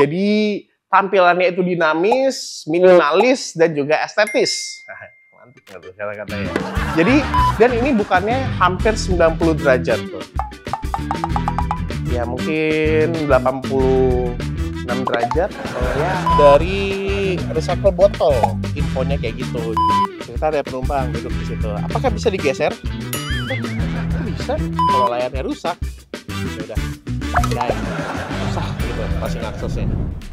Jadi tampilannya itu dinamis, minimalis, dan juga estetis. Mantap nggak tuh kata-katanya. Jadi, dan ini bukannya hampir 90 derajat tuh. Ya mungkin 86 derajat. Ya dari recycle botol infonya kayak gitu. Kita ada penumpang duduk di situ. Apakah bisa digeser? Eh, bisa? Kalau layarnya rusak. Ya udah udah masih aksesnya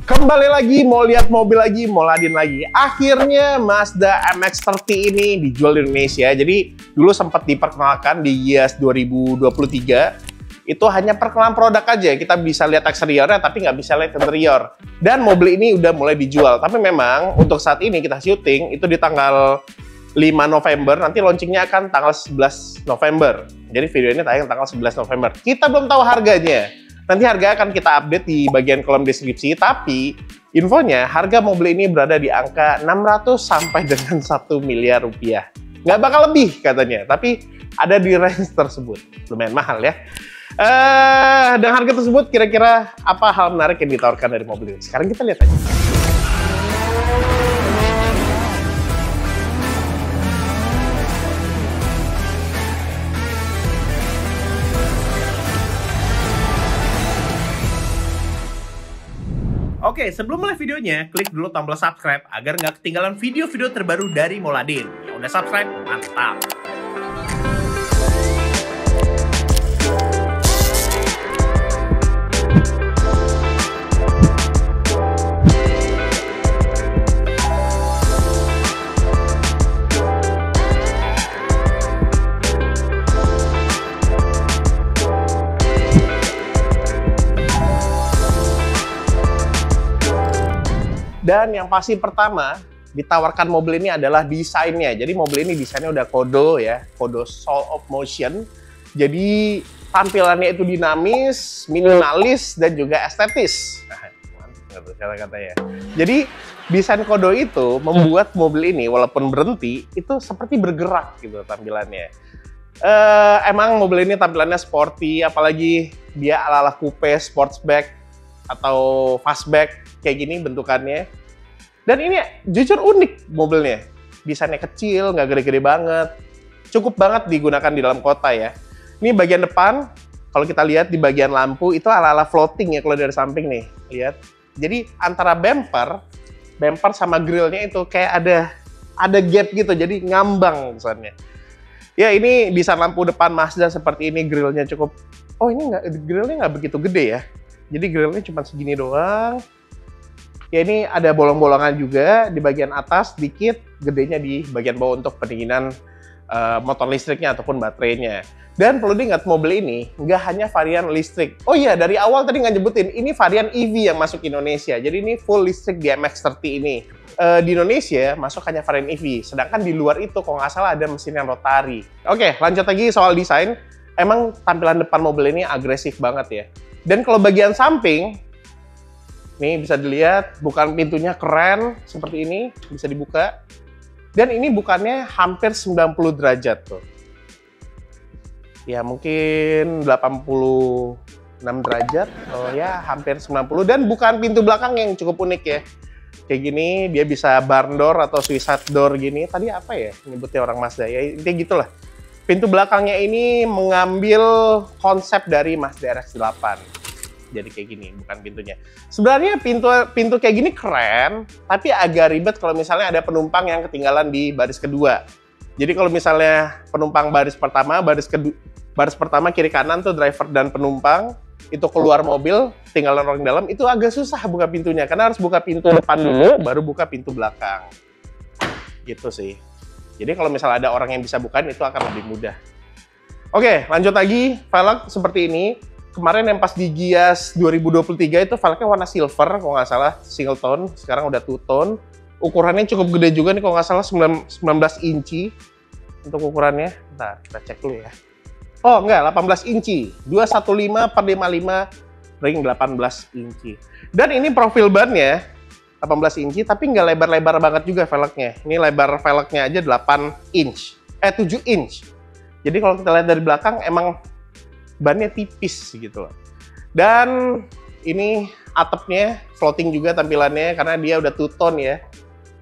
kembali lagi mau lihat mobil lagi mau ladin lagi akhirnya Mazda MX-30 ini dijual di Indonesia jadi dulu sempat diperkenalkan di IAS 2023 itu hanya perkenalan produk aja. Kita bisa lihat eksteriornya tapi nggak bisa lihat interior. Dan mobil ini udah mulai dijual. Tapi memang untuk saat ini kita syuting itu di tanggal 5 November, nanti launchingnya akan tanggal 11 November. Jadi video ini tayang tanggal 11 November. Kita belum tahu harganya. Nanti harga akan kita update di bagian kolom deskripsi, tapi infonya harga mobil ini berada di angka 600 sampai dengan 1 miliar rupiah. Nggak bakal lebih katanya, tapi ada di range tersebut. Lumayan mahal ya. Uh, dengan harga tersebut, kira-kira apa hal menarik yang ditawarkan dari mobil ini? Sekarang kita lihat aja. Oke, sebelum mulai videonya, klik dulu tombol subscribe agar nggak ketinggalan video-video terbaru dari Moladin. Ya udah subscribe, mantap! Dan yang pasti pertama ditawarkan mobil ini adalah desainnya. Jadi mobil ini desainnya udah kodo ya, kodo Soul of Motion. Jadi tampilannya itu dinamis, minimalis dan juga estetis. Nah, mantap kata-katanya. Jadi desain kodo itu membuat mobil ini walaupun berhenti itu seperti bergerak gitu tampilannya. Uh, emang mobil ini tampilannya sporty, apalagi dia ala-ala coupe, sportsback atau fastback kayak gini bentukannya. Dan ini jujur unik mobilnya. Desainnya kecil, nggak gede-gede banget. Cukup banget digunakan di dalam kota ya. Ini bagian depan, kalau kita lihat di bagian lampu itu ala-ala floating ya kalau dari samping nih. Lihat. Jadi antara bumper, bumper sama grillnya itu kayak ada ada gap gitu, jadi ngambang kesannya. Ya ini desain lampu depan Mazda seperti ini, grillnya cukup. Oh ini nggak grillnya nggak begitu gede ya. Jadi grillnya cuma segini doang. Ya ini ada bolong-bolongan juga di bagian atas, sedikit gedenya di bagian bawah untuk pendinginan uh, motor listriknya ataupun baterainya. Dan perlu diingat mobil ini nggak hanya varian listrik. Oh iya, dari awal tadi nggak nyebutin, ini varian EV yang masuk Indonesia. Jadi ini full listrik di MX-30 ini. Uh, di Indonesia masuk hanya varian EV, sedangkan di luar itu kalau nggak salah ada mesin yang rotari. Oke, lanjut lagi soal desain. Emang tampilan depan mobil ini agresif banget ya. Dan kalau bagian samping, nih bisa dilihat bukan pintunya keren seperti ini, bisa dibuka. Dan ini bukannya hampir 90 derajat tuh. Ya mungkin 86 derajat, oh ya hampir 90. Dan bukan pintu belakang yang cukup unik ya. Kayak gini, dia bisa barn door atau suicide door gini. Tadi apa ya nyebutnya orang Mazda ya, intinya gitulah. Pintu belakangnya ini mengambil konsep dari Mazda RX-8 jadi kayak gini, bukan pintunya. Sebenarnya pintu pintu kayak gini keren, tapi agak ribet kalau misalnya ada penumpang yang ketinggalan di baris kedua. Jadi kalau misalnya penumpang baris pertama, baris kedua, baris pertama kiri kanan tuh driver dan penumpang itu keluar mobil, tinggalan orang dalam itu agak susah buka pintunya karena harus buka pintu depan dulu, baru buka pintu belakang. Gitu sih. Jadi kalau misalnya ada orang yang bisa bukain itu akan lebih mudah. Oke, lanjut lagi. Velg seperti ini kemarin yang pas di Gias 2023 itu velgnya warna silver kalau nggak salah single tone sekarang udah two tone. Ukurannya cukup gede juga nih kalau nggak salah 19 inci untuk ukurannya. Ntar kita cek dulu ya. Oh enggak 18 inci. 215 per 55 ring 18 inci. Dan ini profil bannya 18 inci tapi nggak lebar-lebar banget juga velgnya. Ini lebar velgnya aja 8 inch. Eh 7 inch. Jadi kalau kita lihat dari belakang emang bannya tipis gitu loh. Dan ini atapnya floating juga tampilannya karena dia udah two tone ya.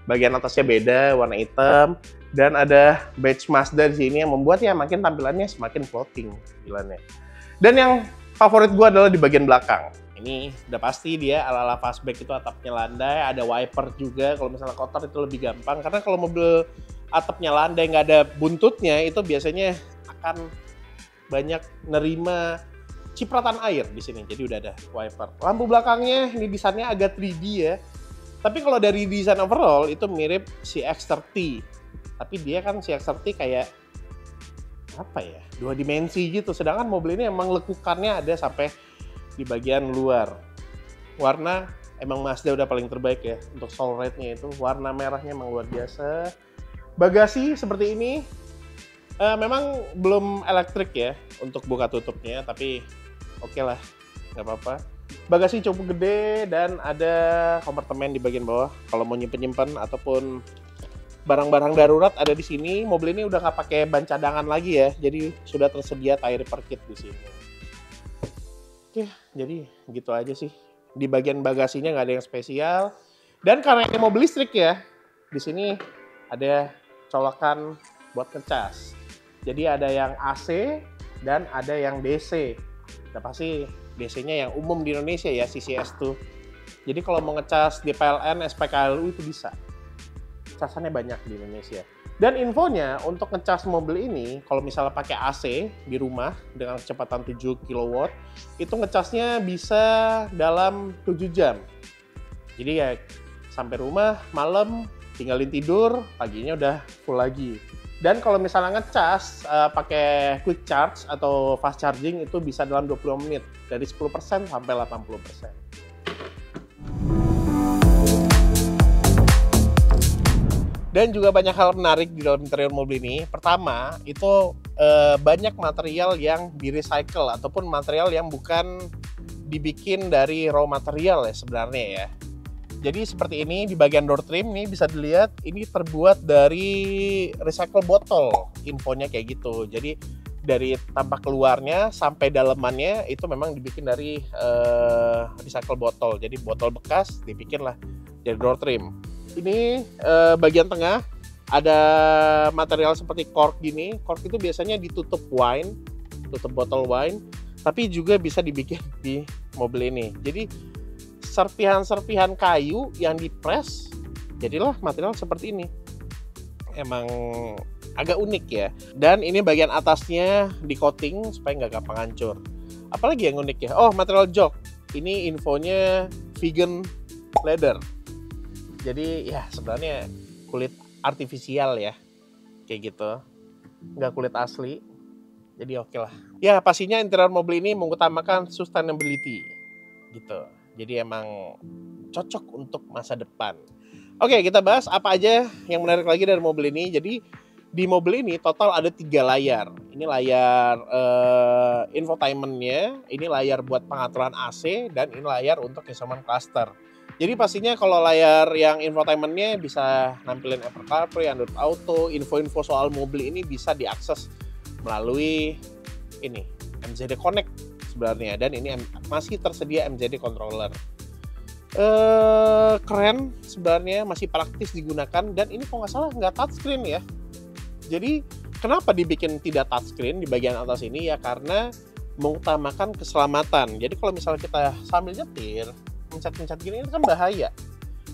Bagian atasnya beda, warna hitam dan ada badge Mazda di sini yang membuat ya makin tampilannya semakin floating tampilannya. Dan yang favorit gua adalah di bagian belakang. Ini udah pasti dia ala-ala fastback itu atapnya landai, ada wiper juga. Kalau misalnya kotor itu lebih gampang karena kalau mobil atapnya landai nggak ada buntutnya itu biasanya akan banyak nerima cipratan air di sini. Jadi udah ada wiper. Lampu belakangnya ini desainnya agak 3D ya. Tapi kalau dari desain overall itu mirip si X30. Tapi dia kan si X30 kayak apa ya? Dua dimensi gitu. Sedangkan mobil ini emang lekukannya ada sampai di bagian luar. Warna emang Mazda udah paling terbaik ya untuk soul rate-nya itu. Warna merahnya emang luar biasa. Bagasi seperti ini. Uh, memang belum elektrik ya untuk buka tutupnya, tapi oke okay lah, nggak apa-apa. Bagasi cukup gede dan ada kompartemen di bagian bawah kalau mau nyimpen-nyimpen ataupun barang-barang darurat ada di sini. Mobil ini udah nggak pakai ban cadangan lagi ya, jadi sudah tersedia tire per kit di sini. Oke, jadi gitu aja sih. Di bagian bagasinya nggak ada yang spesial. Dan karena ini mobil listrik ya, di sini ada colokan buat ngecas. Jadi ada yang AC dan ada yang DC. Nah pasti DC-nya yang umum di Indonesia ya CCS tuh. Jadi kalau mau ngecas di PLN, SPKLU itu bisa. Casannya banyak di Indonesia. Dan infonya untuk ngecas mobil ini, kalau misalnya pakai AC di rumah dengan kecepatan 7 kW, itu ngecasnya bisa dalam 7 jam. Jadi ya sampai rumah malam tinggalin tidur, paginya udah full lagi. Dan kalau misalnya ngecas uh, pakai quick charge atau fast charging itu bisa dalam 20 menit dari 10% sampai 80%. Dan juga banyak hal menarik di dalam interior mobil ini. Pertama, itu uh, banyak material yang di recycle ataupun material yang bukan dibikin dari raw material ya sebenarnya ya. Jadi seperti ini di bagian door trim nih bisa dilihat ini terbuat dari recycle botol. Infonya kayak gitu. Jadi dari tampak keluarnya sampai dalemannya itu memang dibikin dari uh, recycle botol. Jadi botol bekas dibikin lah dari door trim. Ini uh, bagian tengah ada material seperti cork gini. Cork itu biasanya ditutup wine, tutup botol wine, tapi juga bisa dibikin di mobil ini. Jadi serpihan-serpihan kayu yang dipres jadilah material seperti ini. Emang agak unik ya. Dan ini bagian atasnya di coating supaya nggak gampang hancur. Apalagi yang unik ya? Oh material jok. Ini infonya vegan leather. Jadi ya sebenarnya kulit artifisial ya. Kayak gitu. Nggak kulit asli. Jadi oke okay lah. Ya pastinya interior mobil ini mengutamakan sustainability. Gitu jadi emang cocok untuk masa depan. Oke, kita bahas apa aja yang menarik lagi dari mobil ini. Jadi di mobil ini total ada tiga layar. Ini layar uh, infotainmentnya, ini layar buat pengaturan AC, dan ini layar untuk instrument cluster. Jadi pastinya kalau layar yang infotainmentnya bisa nampilin Apple CarPlay, Android Auto, info-info soal mobil ini bisa diakses melalui ini MZD Connect sebenarnya dan ini masih tersedia MZD controller. Eh keren sebenarnya masih praktis digunakan dan ini kalau nggak salah nggak touchscreen ya. Jadi kenapa dibikin tidak touchscreen di bagian atas ini ya karena mengutamakan keselamatan. Jadi kalau misalnya kita sambil nyetir, mencet-mencet gini ini kan bahaya.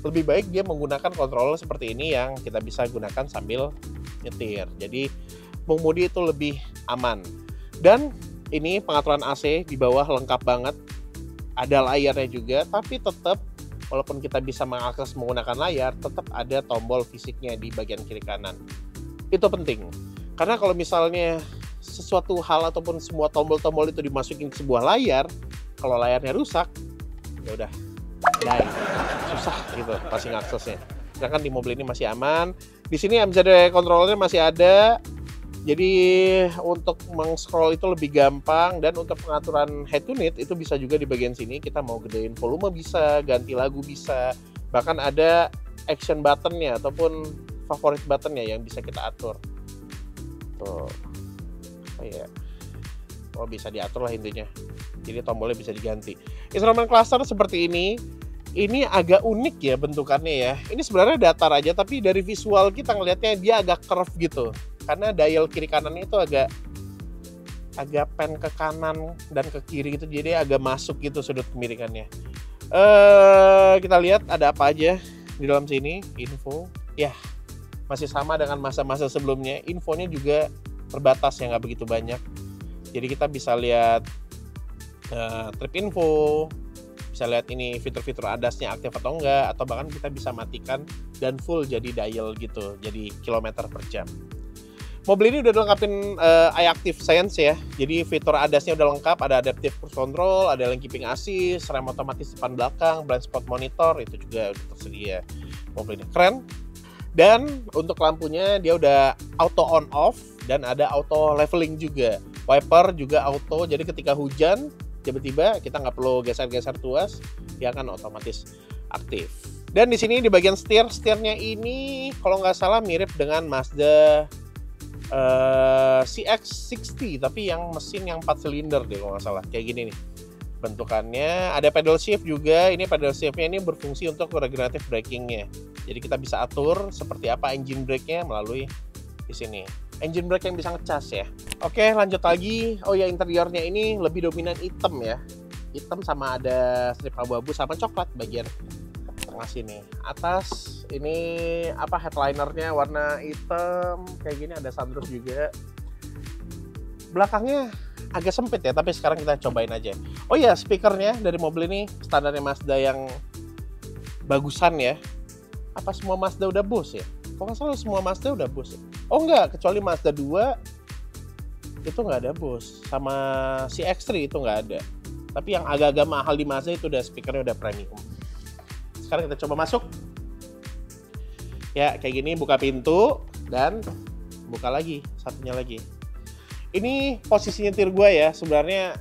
Lebih baik dia menggunakan controller seperti ini yang kita bisa gunakan sambil nyetir. Jadi mengemudi itu lebih aman. Dan ini pengaturan AC di bawah lengkap banget. Ada layarnya juga tapi tetap walaupun kita bisa mengakses menggunakan layar tetap ada tombol fisiknya di bagian kiri kanan. Itu penting. Karena kalau misalnya sesuatu hal ataupun semua tombol-tombol itu dimasukin ke sebuah layar kalau layarnya rusak ya udah die. Susah gitu passing aksesnya sedangkan di mobil ini masih aman. Di sini MCD controllernya masih ada jadi untuk meng-scroll itu lebih gampang dan untuk pengaturan head unit itu bisa juga di bagian sini. Kita mau gedein volume bisa, ganti lagu bisa, bahkan ada action buttonnya ataupun favorit buttonnya yang bisa kita atur. Tuh, oh ya. oh bisa diatur lah intinya. Jadi tombolnya bisa diganti. Instrumen cluster seperti ini ini agak unik ya bentukannya ya. Ini sebenarnya datar aja tapi dari visual kita ngelihatnya dia agak curve gitu karena dial kiri kanannya itu agak agak pen ke kanan dan ke kiri gitu jadi agak masuk gitu sudut kemiringannya. Eh kita lihat ada apa aja di dalam sini info. Ya masih sama dengan masa-masa sebelumnya. Infonya juga terbatas ya nggak begitu banyak. Jadi kita bisa lihat uh, trip info bisa lihat ini fitur-fitur adasnya aktif atau enggak atau bahkan kita bisa matikan dan full jadi dial gitu jadi kilometer per jam mobil ini udah dilengkapin uh, iActive Sense ya. Jadi fitur adasnya udah lengkap ada adaptive cruise control ada lane keeping assist rem otomatis depan belakang blind spot monitor itu juga udah tersedia. Mobil ini keren. Dan untuk lampunya dia udah auto on off dan ada auto leveling juga. Wiper juga auto jadi ketika hujan tiba-tiba kita nggak perlu geser-geser tuas dia akan otomatis aktif. Dan di sini di bagian setir setirnya ini kalau nggak salah mirip dengan Mazda uh, CX-60 tapi yang mesin yang 4 silinder deh kalau nggak salah kayak gini nih bentukannya ada pedal shift juga ini pedal shiftnya ini berfungsi untuk regenerative brakingnya jadi kita bisa atur seperti apa engine brake-nya melalui di sini engine brake yang bisa ngecas ya. Oke, lanjut lagi. Oh ya interiornya ini lebih dominan hitam ya. Hitam sama ada strip abu-abu sama coklat bagian tengah sini. Atas ini apa headlinernya warna hitam kayak gini ada sunroof juga. Belakangnya agak sempit ya, tapi sekarang kita cobain aja. Oh ya, speakernya dari mobil ini standarnya Mazda yang bagusan ya. Apa semua Mazda udah bos ya? Kok nggak salah semua Mazda udah bos ya? Oh enggak, kecuali Mazda 2 itu nggak ada bos. Sama si X3 itu nggak ada. Tapi yang agak-agak mahal di Mazda itu udah speakernya udah premium. Sekarang kita coba masuk. Ya, kayak gini buka pintu dan buka lagi, satunya lagi. Ini posisi nyetir gue ya, sebenarnya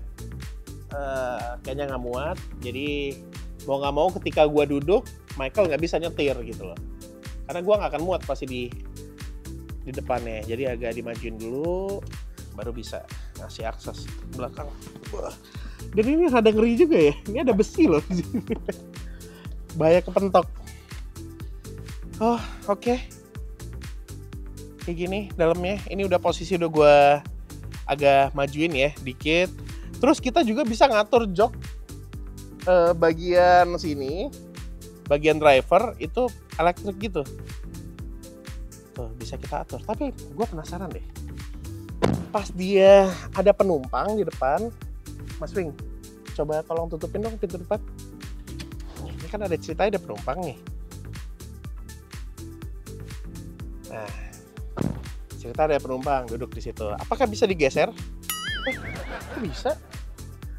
uh, kayaknya nggak muat. Jadi mau nggak mau ketika gue duduk, Michael nggak bisa nyetir gitu loh. Karena gue nggak akan muat pasti di di depannya jadi agak dimajuin dulu baru bisa ngasih akses belakang Wah. dan ini ada ngeri juga ya ini ada besi loh bahaya kepentok. Oh oke. Okay. kayak gini dalamnya ini udah posisi udah gue agak majuin ya dikit. Terus kita juga bisa ngatur jok eh, bagian sini bagian driver itu elektrik gitu. Tuh bisa kita atur. Tapi gue penasaran deh. Pas dia ada penumpang di depan Mas Wing coba tolong tutupin dong pintu depan kan ada cerita ada penumpang nih nah cerita ada penumpang duduk di situ apakah bisa digeser eh, bisa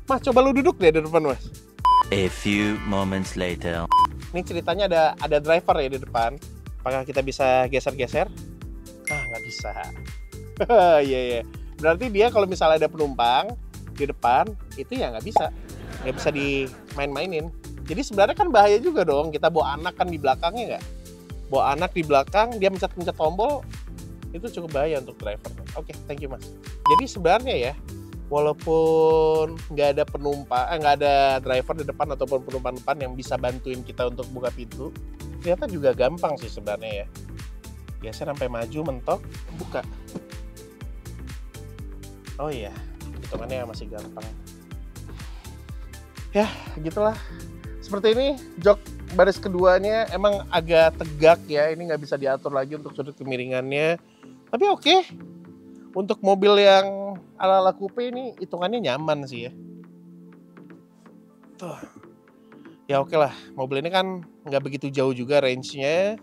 mas coba lu duduk deh di depan mas A few moments later. Ini ceritanya ada ada driver ya di depan. Apakah kita bisa geser-geser? Ah, nggak bisa. Iya, iya. Berarti dia kalau misalnya ada penumpang di depan, itu ya nggak bisa. Nggak bisa dimain-mainin. Jadi sebenarnya kan bahaya juga dong. Kita bawa anak kan di belakangnya nggak? Bawa anak di belakang, dia mencet-mencet tombol, itu cukup bahaya untuk driver. Oke, okay, thank you mas. Jadi sebenarnya ya, walaupun nggak ada penumpang, eh, nggak ada driver di depan ataupun penumpang depan yang bisa bantuin kita untuk buka pintu, ternyata juga gampang sih sebenarnya ya biasa sampai maju mentok buka oh iya hitungannya masih gampang ya gitulah seperti ini jok baris keduanya emang agak tegak ya ini nggak bisa diatur lagi untuk sudut kemiringannya. Tapi oke okay. untuk mobil yang ala ala coupe ini hitungannya nyaman sih ya. Tuh. Ya oke okay lah mobil ini kan nggak begitu jauh juga range-nya.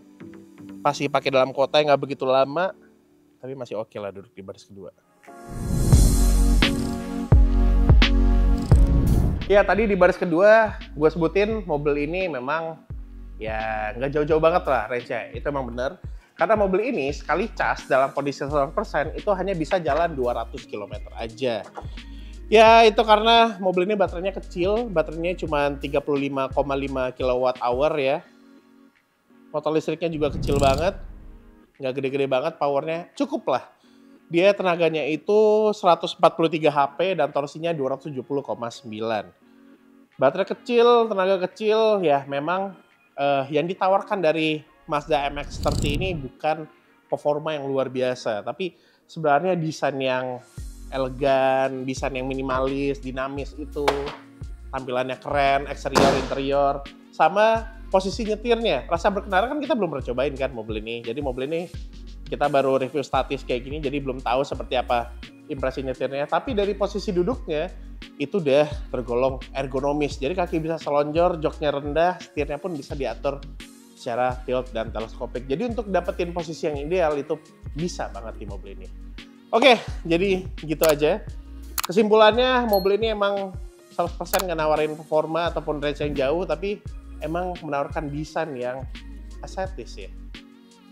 Pasti pakai dalam kota yang nggak begitu lama tapi masih oke okay lah duduk di baris kedua ya tadi di baris kedua gue sebutin mobil ini memang ya nggak jauh-jauh banget lah range-nya itu emang bener karena mobil ini sekali cas dalam kondisi 100% itu hanya bisa jalan 200 km aja Ya itu karena mobil ini baterainya kecil, baterainya cuma 35,5 kWh ya. Motor listriknya juga kecil banget, nggak gede-gede banget, powernya cukup lah. Dia tenaganya itu 143 HP dan torsinya 270,9. Baterai kecil, tenaga kecil, ya memang uh, yang ditawarkan dari Mazda MX-30 ini bukan performa yang luar biasa, tapi sebenarnya desain yang elegan, desain yang minimalis, dinamis itu, tampilannya keren, eksterior, interior, sama posisi nyetirnya. Rasa berkendara kan kita belum pernah cobain kan mobil ini. Jadi mobil ini kita baru review statis kayak gini, jadi belum tahu seperti apa impresi nyetirnya. Tapi dari posisi duduknya itu udah tergolong ergonomis. Jadi kaki bisa selonjor, joknya rendah, setirnya pun bisa diatur secara tilt dan teleskopik. Jadi untuk dapetin posisi yang ideal itu bisa banget di mobil ini. Oke, jadi gitu aja. Kesimpulannya mobil ini emang 100% nggak nawarin performa ataupun range yang jauh, tapi emang menawarkan desain yang estetis ya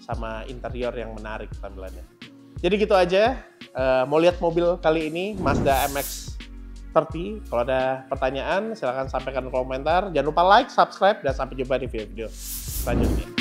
sama interior yang menarik tampilannya. Jadi gitu aja. Uh, mau lihat mobil kali ini Mazda MX-30. Kalau ada pertanyaan silahkan sampaikan komentar. Jangan lupa like, subscribe, dan sampai jumpa di video-video selanjutnya.